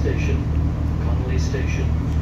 station. Connolly Station.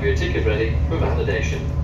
have your ticket ready for validation.